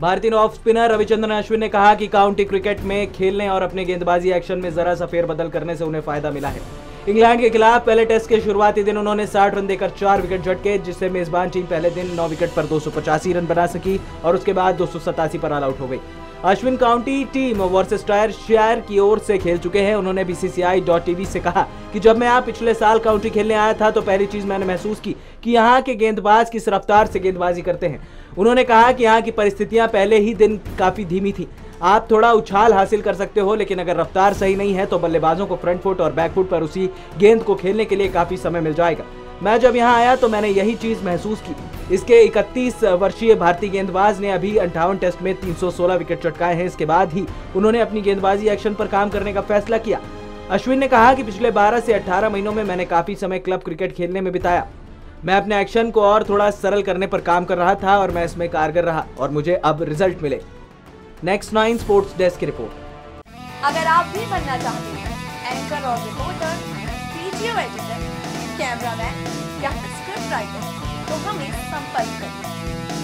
भारतीय off spinner Ravichandran Ashwin ने कहा कि काउंटी क्रिकेट में खेलने और अपने गेंदबाजी एक्शन में जरा सा फेरबदल करने से उन्हें फ़ायदा मिला है। इंग्लैंड के खिलाफ पहले टेस्ट के शुरुआती दिन उन्होंने 60 रन देकर चार विकेट झटके, जिससे मेजबान टीम पहले दिन नौ विकेट पर दो सौ पचासी रन बना सकी और उसके बाद दो सौ सतासी पर ऑल आउट हो गई। Ashwin county team versus Worcestershire की ओर से खेल चुके हैं। उन्होंने बीसीसीआई डॉट टीवी से कहा कि जब मैं यहाँ पिछले साल काउंटी खेलने आया था तो पहली चीज़ मैंने महसूस की कि यहाँ के गेंदबाज किस रफ्तार से गेंदबाजी करते हैं। उन्होंने कहा कि यहाँ की परिस्थितियाँ पहले ही दिन काफ़ी धीमी थी। आप थोड़ा उछाल हासिल कर सकते हो, लेकिन अगर रफ्तार सही नहीं है तो बल्लेबाजों को फ्रंट फुट और बैक फुट पर उसी गेंद को खेलने के लिए काफ़ी समय मिल जाएगा। मैं जब यहाँ आया तो मैंने यही चीज़ महसूस की। इसके 31 वर्षीय भारतीय गेंदबाज ने अभी अंठावन टेस्ट में 316 विकेट चटकाए हैं। इसके बाद ही उन्होंने अपनी गेंदबाजी एक्शन पर काम करने का फैसला किया। अश्विन ने कहा कि पिछले 12 से 18 महीनों में मैंने काफ़ी समय क्लब क्रिकेट खेलने में बिताया। मैं अपने एक्शन को और थोड़ा सरल करने पर काम कर रहा था और मैं इसमें कारगर रहा और मुझे अब रिज़ल्ट मिले। नेक्स्ट नाइन स्पोर्ट्स डेस्क की रिपोर्ट अगर आप भी बनना चाहते हैं städerna, jaktskuttar och journalister samt böcker.